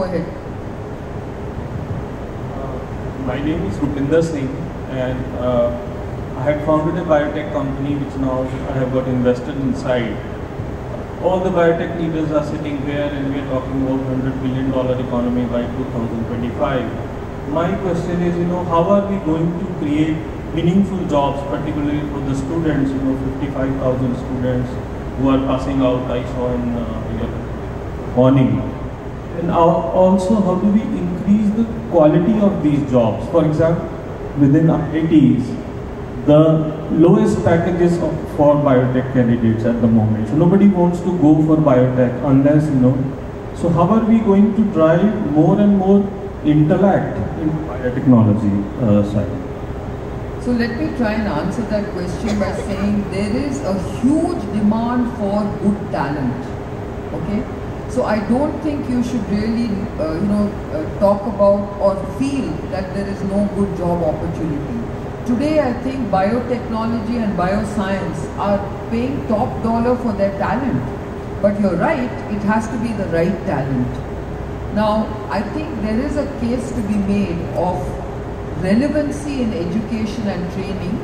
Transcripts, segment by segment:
go ahead. Uh, my name is Rupinder Singh and uh, I had founded a biotech company which now I have got invested inside. All the biotech leaders are sitting there and we are talking about $100 billion economy by 2025. My question is, you know, how are we going to create meaningful jobs, particularly for the students, you know, 55,000 students who are passing out, I saw in uh, your warning. And also, how do we increase the quality of these jobs? For example, within IITs, the lowest packages of, for biotech candidates at the moment. So nobody wants to go for biotech unless, you know. So how are we going to drive more and more intellect in biotechnology uh, side? So let me try and answer that question by saying there is a huge demand for good talent. Okay? So I don't think you should really, uh, you know, uh, talk about or feel that there is no good job opportunity. Today I think biotechnology and bioscience are paying top dollar for their talent. But you're right, it has to be the right talent. Now, I think there is a case to be made of relevancy in education and training,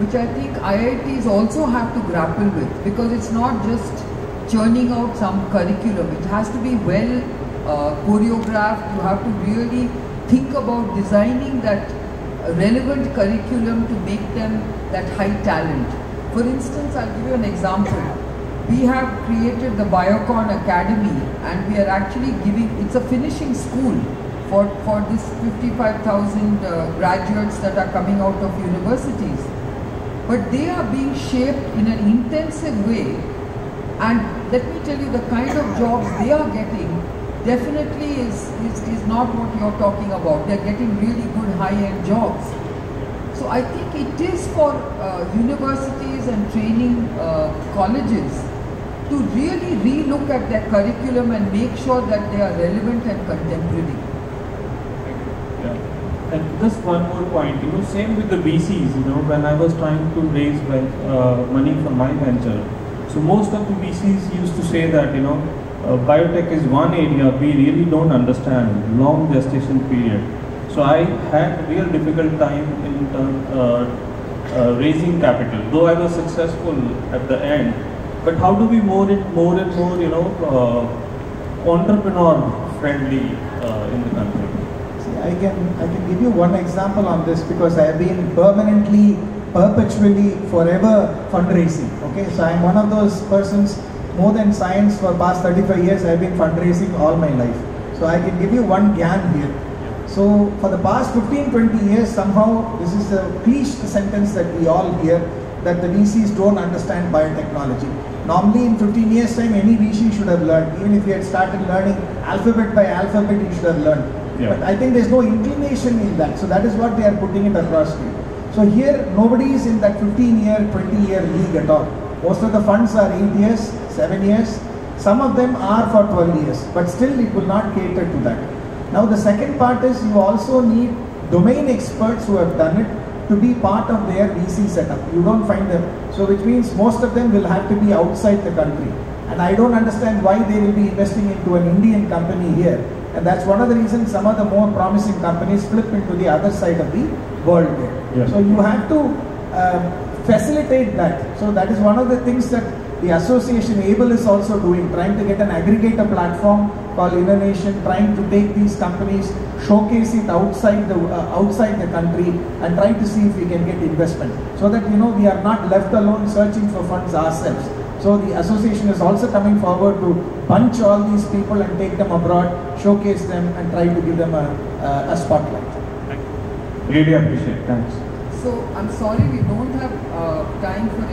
which I think IITs also have to grapple with because it's not just churning out some curriculum. It has to be well uh, choreographed. You have to really think about designing that relevant curriculum to make them that high talent. For instance, I'll give you an example. We have created the Biocon Academy and we are actually giving, it's a finishing school for, for this 55,000 uh, graduates that are coming out of universities. But they are being shaped in an intensive way and let me tell you, the kind of jobs they are getting definitely is, is, is not what you're talking about. They're getting really good high-end jobs. So I think it is for uh, universities and training uh, colleges to really relook at their curriculum and make sure that they are relevant and contemporary. Yeah. And just one more point, you know, same with the VCs, you know, when I was trying to raise uh, money for my venture, so most of the VCs used to say that, you know, uh, biotech is one area we really don't understand, long gestation period. So I had real difficult time in uh, uh, raising capital, though I was successful at the end. But how do we more it more and more, you know, uh, entrepreneur friendly uh, in the country? See, I can I can give you one example on this because I have been permanently perpetually, forever fundraising. Okay, so I'm one of those persons, more than science for past 35 years, I've been fundraising all my life. So I can give you one gyan here. So for the past 15, 20 years, somehow this is a cliche sentence that we all hear, that the VCs don't understand biotechnology. Normally in 15 years time, any VC should have learned. Even if you had started learning alphabet by alphabet, you should have learned. Yeah. But I think there's no inclination in that. So that is what they are putting it across to you. So here nobody is in that 15 year, 20 year league at all. Most of the funds are 8 years, 7 years. Some of them are for 12 years, but still it will not cater to that. Now the second part is you also need domain experts who have done it to be part of their VC setup. You don't find them. So which means most of them will have to be outside the country. And I don't understand why they will be investing into an Indian company here. And that's one of the reasons some of the more promising companies flip into the other side of the world. Yeah. So you have to um, facilitate that. So that is one of the things that the association ABLE is also doing, trying to get an aggregator platform called Innovation, trying to take these companies, showcase it outside the uh, outside the country, and try to see if we can get investment, so that you know we are not left alone searching for funds ourselves. So the association is also coming forward to bunch all these people and take them abroad, showcase them, and try to give them a, a spotlight. Really appreciate. Thanks. So I'm sorry we don't have uh, time for